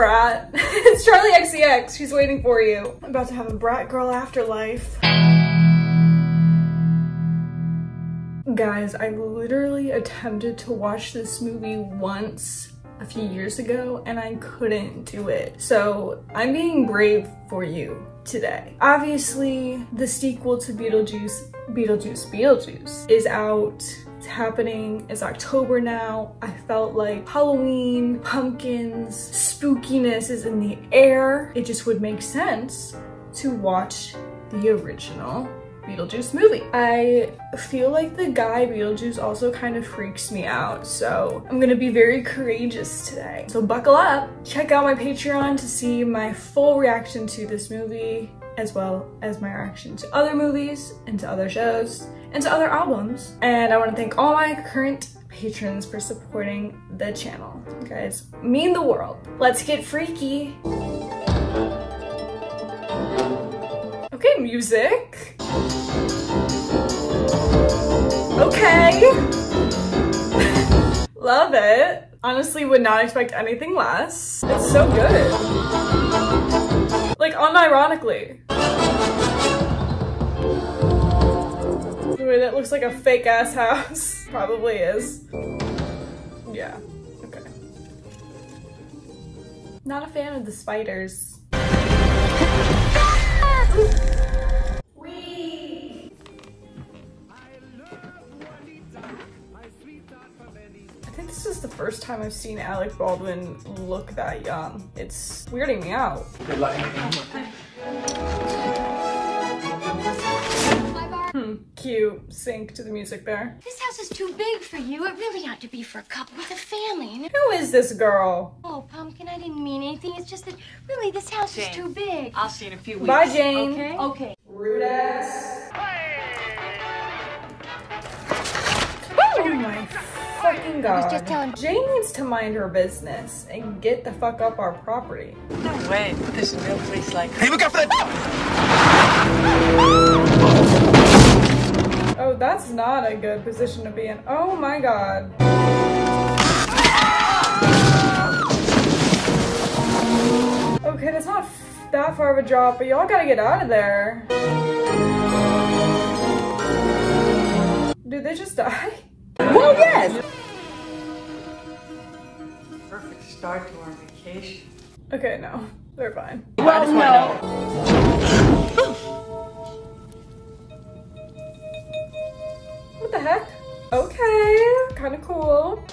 brat. it's Charli XCX. She's waiting for you. I'm about to have a brat girl afterlife. Guys, I literally attempted to watch this movie once a few years ago and I couldn't do it. So I'm being brave for you today. Obviously, the sequel to Beetlejuice, Beetlejuice, Beetlejuice is out. It's happening. It's October now. I felt like Halloween, pumpkins, spookiness is in the air. It just would make sense to watch the original Beetlejuice movie. I feel like the guy Beetlejuice also kind of freaks me out, so I'm gonna be very courageous today. So buckle up, check out my Patreon to see my full reaction to this movie, as well as my reaction to other movies and to other shows and to other albums. And I wanna thank all my current patrons for supporting the channel. You guys mean the world. Let's get freaky. Okay, music. Okay. Love it. Honestly, would not expect anything less. It's so good. Like, unironically. That looks like a fake ass house. Probably is. Yeah. Okay. Not a fan of the spiders. I think this is the first time I've seen Alec Baldwin look that young. It's weirding me out. Hmm, cute. Sync to the music there. This house is too big for you. It really ought to be for a couple with a family. Who is this girl? Oh, Pumpkin, I didn't mean anything. It's just that really this house is too big. I'll see you in a few weeks. Bye, Jane. Okay. Okay. Rude ass. Oh my fucking god. I was just telling- Jane needs to mind her business and get the fuck up our property. No way. There's no place like Hey, look out for that! Ah! Ah! That's not a good position to be in. Oh my god. Okay, that's not f- that far of a drop, but y'all gotta get out of there. Did they just die? Well, yes. Perfect start to our vacation. Okay, no. They're fine. Well, no.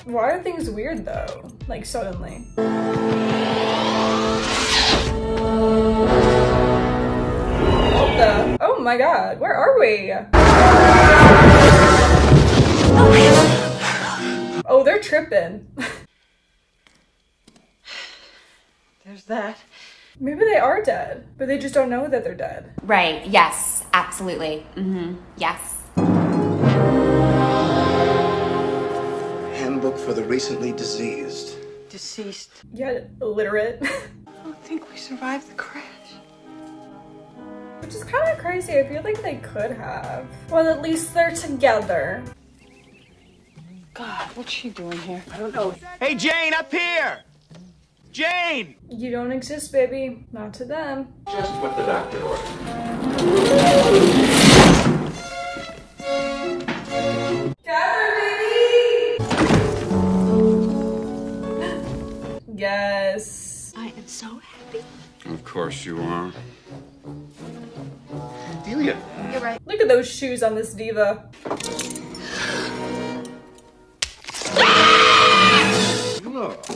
Why are things weird though? Like suddenly. What the? Oh my god, where are we? Oh, they're tripping. There's that. Maybe they are dead, but they just don't know that they're dead. Right. Yes. Absolutely. Mm-hmm. Yes. For the recently diseased. Deceased. Yeah, illiterate. I don't think we survived the crash. Which is kind of crazy. I feel like they could have. Well, at least they're together. God, what's she doing here? I don't know. Hey, Jane, up here! Jane! You don't exist, baby. Not to them. Just what the doctor ordered. Yes. I am so happy. Of course you are. Delia. You're right. Look at those shoes on this diva. Look.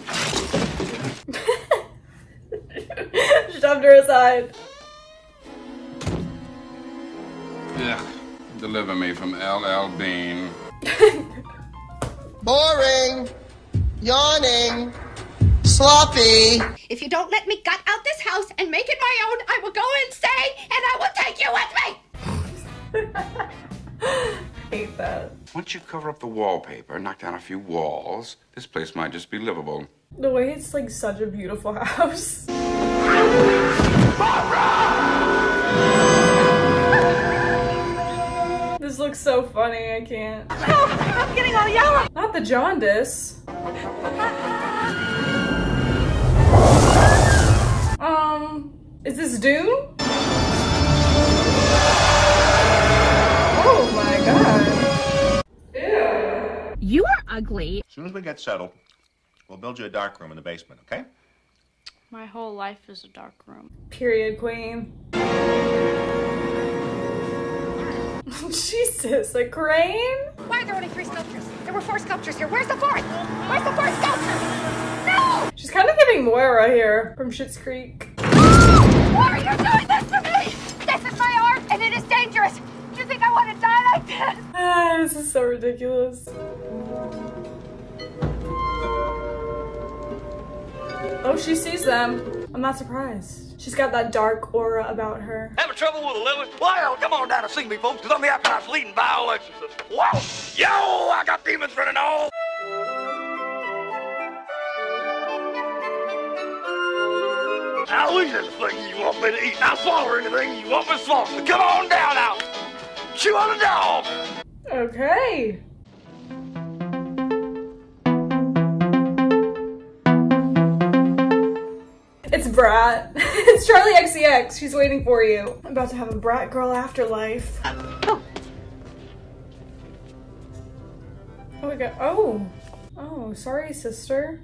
Shoved her aside. Ugh. Deliver me from LL Bean. Boring. Yawning. Sloppy. If you don't let me gut out this house and make it my own, I will go insane and I will take you with me. Hate that. Once you cover up the wallpaper, knock down a few walls, this place might just be livable. The way it's like such a beautiful house. This looks so funny, I can't. Oh, I'm getting all yellow. Not the jaundice. Is this Dune? Oh my god. Ew. You are ugly. As soon as we get settled, we'll build you a dark room in the basement, okay? My whole life is a dark room. Period, queen. Jesus, a crane? Why are there only three sculptures? There were four sculptures here. Where's the fourth? Where's the fourth sculpture? No! She's kind of giving Moira here from Schitt's Creek. Why are you doing this to me? This is my art and it is dangerous. Do you think I want to die like this? Ah, this is so ridiculous. Oh, she sees them. I'm not surprised. She's got that dark aura about her. Having trouble with a Lily? Well, come on down and see me, folks, because I'm the Outcast leading bioexorcist. Wow! Yo, I got demons running all. I'll eat anything you want me to eat. I'll swallow anything you want me to swallow. Come on down now. Chew on a dog. Okay. It's Brat. it's Charli XCX. She's waiting for you. I'm about to have a Brat Girl afterlife. Oh. Oh my god. Oh. Oh, sorry, sister.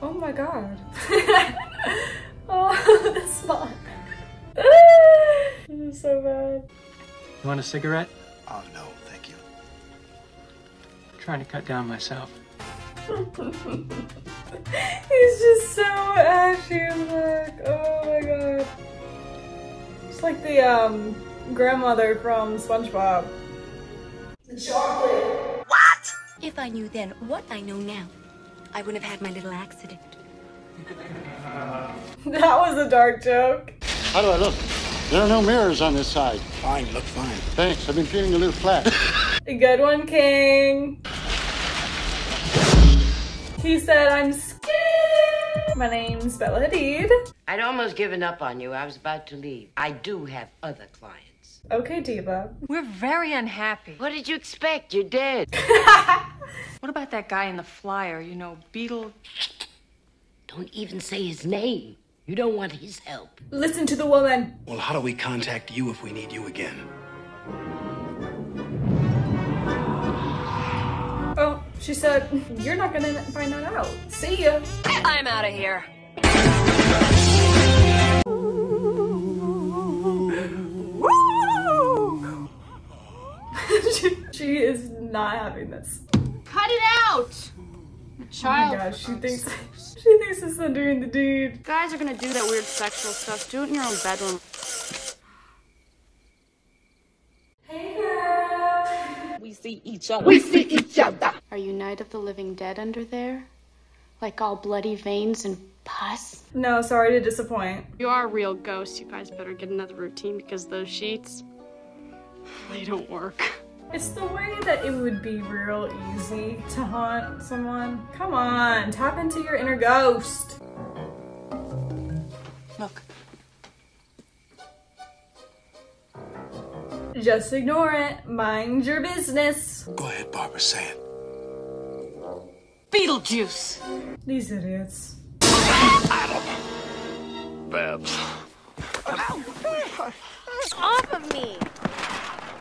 Oh my god. oh, the spot. this is so bad. You want a cigarette? Oh, no, thank you. I'm trying to cut down myself. He's just so ashy and black. Oh my god. It's like the um grandmother from SpongeBob. The chocolate. What? If I knew then what I know now, I wouldn't have had my little accident. That was a dark joke. How do I look? There are no mirrors on this side. Fine, look fine. Thanks. I've been feeling a little flat. A good one, King. He said, I'm scared. My name's Bella Hadid. I'd almost given up on you. I was about to leave. I do have other clients. Okay, Diva. We're very unhappy. What did you expect? You're dead. What about that guy in the flyer? You know, Beetle. Don't even say his name. You don't want his help. Listen to the woman. Well, how do we contact you if we need you again? Oh, she said, You're not gonna find that out. See ya. I'm out of here. she, she is not having this. Cut it out! The Oh child. my gosh, she thinks she thinks it's not doing the deed. Guys are gonna do that weird sexual stuff. Do it in your own bedroom. Hey girl. We see each other. We see each other. Are you Night of the Living Dead under there? Like all bloody veins and pus? No, sorry to disappoint. You are a real ghost. You guys better get another routine because those sheets, they don't work. It's the way that it would be real easy to haunt someone. Come on, tap into your inner ghost. Look. Just ignore it. Mind your business. Go ahead, Barbara, say it. Beetlejuice. These idiots. Babs. Off of me!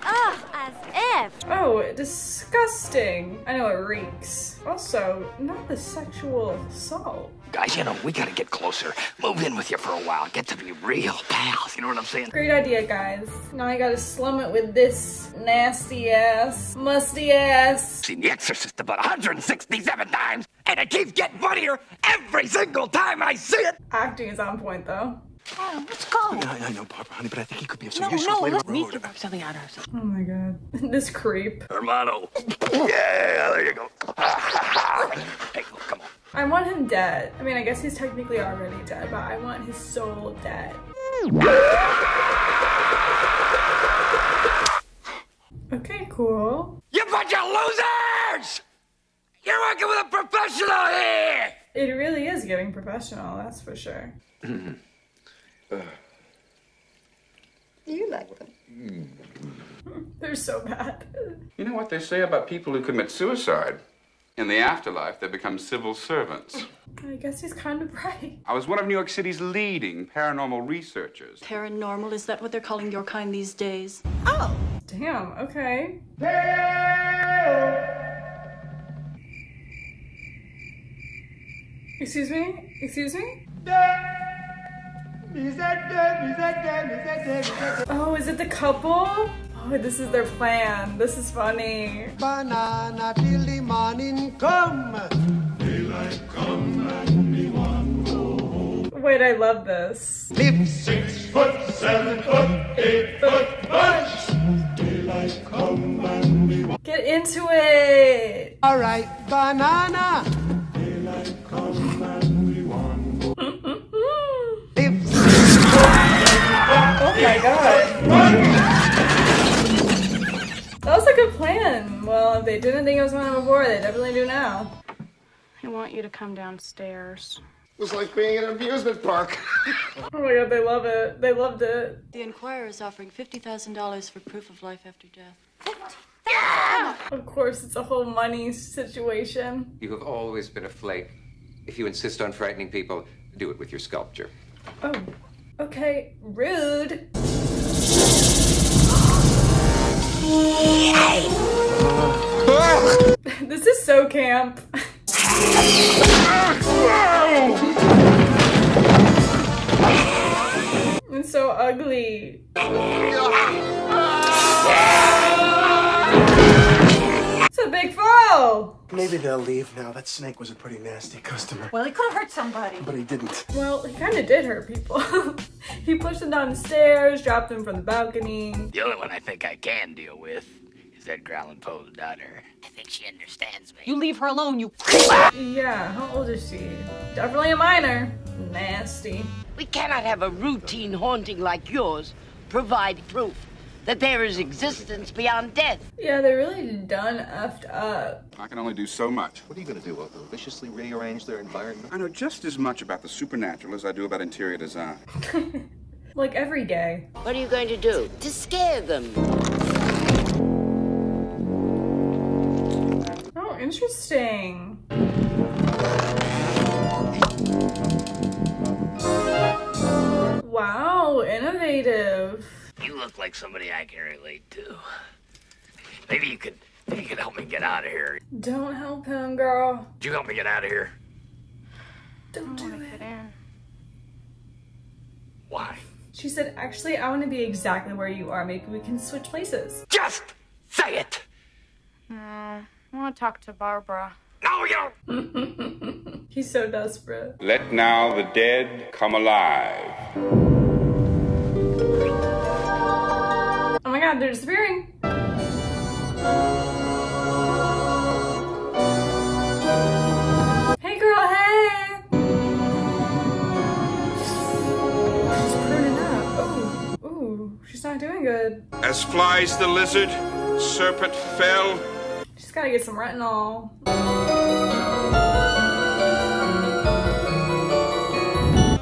Ugh, as if. Oh, disgusting. I know it reeks. Also, not the sexual assault. Guys, you know, we gotta get closer. Move in with you for a while. Get to be real pals. You know what I'm saying? Great idea, guys. Now I gotta slum it with this nasty ass, musty ass. Seen The Exorcist about 167 times, and it keeps getting funnier every single time I see it. Acting is on point, though. Oh, let's go. Yeah, I know, Barbara, honey, but I think he could be of some No, use no, later let's on the road. can work something out ourselves. Oh my god. this creep. Hermano. Yeah, there you go. hey, look, come on. I want him dead. I mean, I guess he's technically already dead, but I want his soul dead. Okay, cool. You bunch of losers! You're working with a professional here! It really is getting professional, that's for sure. You like them. They're so bad. You know what they say about people who commit suicide? In the afterlife, they become civil servants. I guess he's kind of right. I was one of New York City's leading paranormal researchers. Paranormal, is that what they're calling your kind these days? Oh! Damn, okay. Excuse me? Excuse me? Oh, is it the couple? Oh, this is their plan. This is funny. Banana till the morning come. Daylight come and me one go Wait, I love this. Live six foot, seven foot, eight foot bunch. Daylight come and me one. Get into it. All right, banana. Daylight come Oh my god. That was a good plan. Well, if they didn't think it was one before, they definitely do now. I want you to come downstairs. It was like being in an amusement park. Oh my god, they love it. They loved it. The Enquirer is offering $50,000 for proof of life after death. Of course, it's a whole money situation. You have always been a flake. If you insist on frightening people, do it with your sculpture. Oh, okay. Rude. this is so camp. it's so ugly. Maybe they'll leave now. That snake was a pretty nasty customer. Well, he could have hurt somebody. But he didn't. Well, he kind of did hurt people. he pushed them down the stairs, dropped them from the balcony. The only one I think I can deal with is that growling Poe's daughter. I think she understands me. You leave her alone, you. Yeah, how old is she? Definitely a minor. Nasty. We cannot have a routine haunting like yours provide proof that there is existence beyond death. Yeah, they're really done effed up. I can only do so much. What are you going to do, Otto? Viciously rearrange their environment? I know just as much about the supernatural as I do about interior design. Like every day. What are you going to do? To scare them. Oh, interesting. Wow, innovative. You look like somebody I can relate to. Maybe you could maybe you could help me get out of here. Don't help him, girl. Would you help me get out of here? Don't do it. Why? She said, actually, I want to be exactly where you are. Maybe we can switch places. Just say it! No, I want to talk to Barbara. No, you don't! He's so desperate. Let now the dead come alive. God, they're disappearing. Hey girl, hey! She's pruning up. Ooh, ooh, she's not doing good. As flies the lizard, serpent fell. She's gotta get some retinol.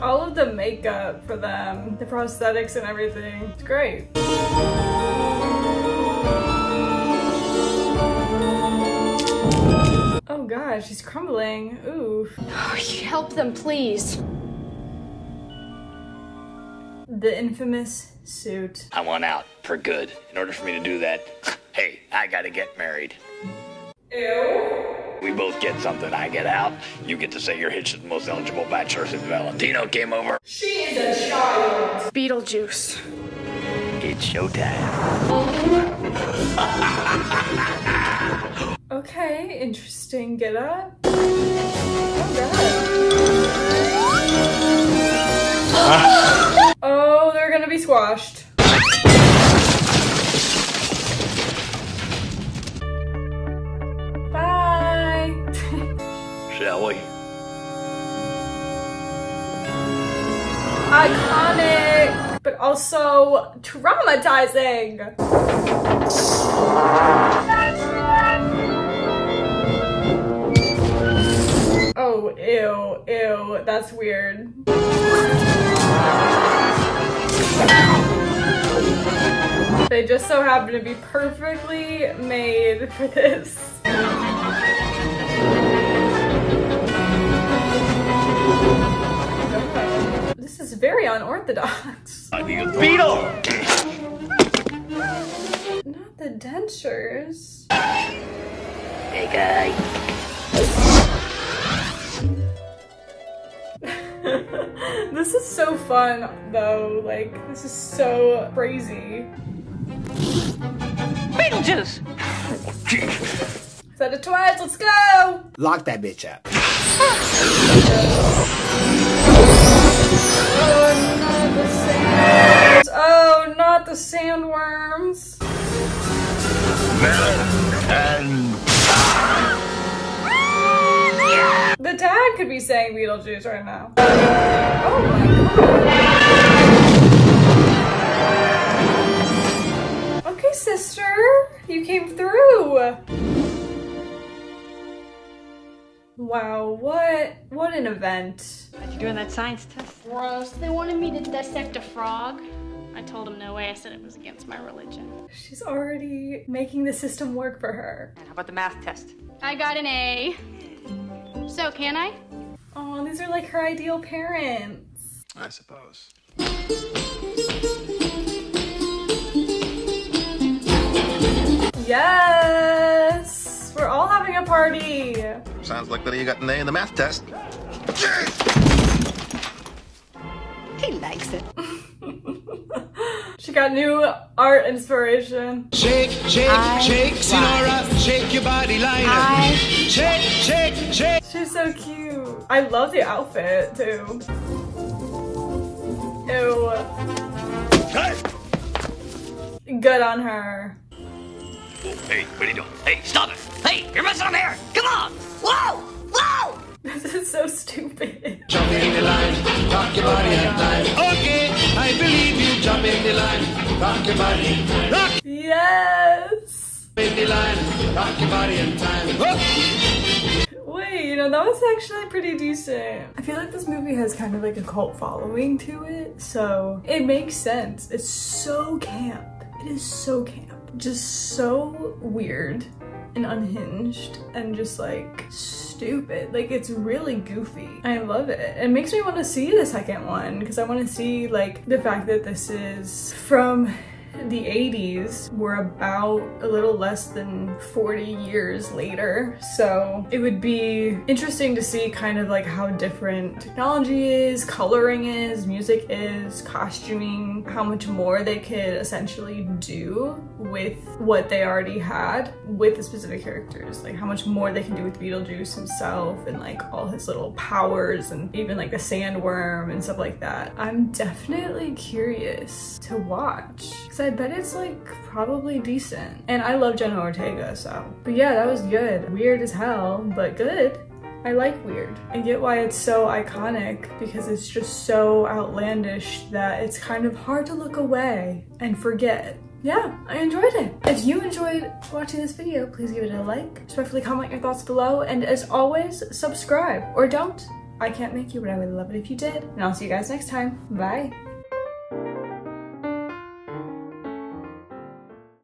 All of the makeup for them, the prosthetics and everything, it's great. Oh gosh, she's crumbling. Ooh. Oh, help them, please. The infamous suit. I want out for good. In order for me to do that, hey, I gotta get married. Ew. We both get something. I get out. You get to say you're hitched to the most eligible bachelor since Valentino came over. She is a child. Beetlejuice. It's showtime. Okay, interesting. Get up. Oh, oh, they're gonna be squashed. Bye. Shall we? Iconic, but also traumatizing. Oh, ew, ew, that's weird. They just so happen to be perfectly made for this. This is very unorthodox. I need a beetle! Not the dentures. Hey, guy. this is so fun though. Like, this is so crazy. Beetlejuice! Set it twice, let's go! Lock that bitch up. Oh, not the sandworms. Oh, not the sandworms. And The dad could be saying Beetlejuice right now. Oh my god. Okay, sister. You came through. Wow, what what an event. You doing that science test? Gross. They wanted me to dissect a frog. I told them no way. I said it was against my religion. She's already making the system work for her. And how about the math test? I got an A. So, can I? Oh, these are like her ideal parents. I suppose. Yes! We're all having a party. Sounds like that you got an A in the math test. He likes it. She got new art inspiration. Shake, shake, I shake, rise. Sinora, shake your body line. I Shake, shake, shake. She's so cute. I love the outfit too. Ew. Good on her. Hey, what are you doing? Hey, stop it! Hey, you're messing up here! Come on! Whoa! Whoa! This is so stupid. Jump in the line, rock your body and time. Okay, I believe you. Jump in the line, rock your body, rock Yes. in the line, rock your body and time. Oh. You know, that was actually pretty decent. I feel like this movie has kind of like a cult following to it, so it makes sense. It's so camp. It is so camp. Just so weird and unhinged and just like stupid. Like it's really goofy. I love it. It makes me want to see the second one because I want to see like the fact that this is from the 80s we're about a little less than 40 years later so it would be interesting to see kind of like how different technology is coloring is music is costuming how much more they could essentially do with what they already had with the specific characters. Like how much more they can do with Beetlejuice himself and like all his little powers and even like the sandworm and stuff like that. I'm definitely curious to watch I bet it's like probably decent. And I love Jenna Ortega, so. But yeah, that was good. Weird as hell, but good. I like weird. I get why it's so iconic because it's just so outlandish that it's kind of hard to look away and forget. Yeah, I enjoyed it. If you enjoyed watching this video, please give it a like, respectfully comment your thoughts below, and as always, subscribe. Or don't. I can't make you, but I would love it if you did. And I'll see you guys next time. Bye.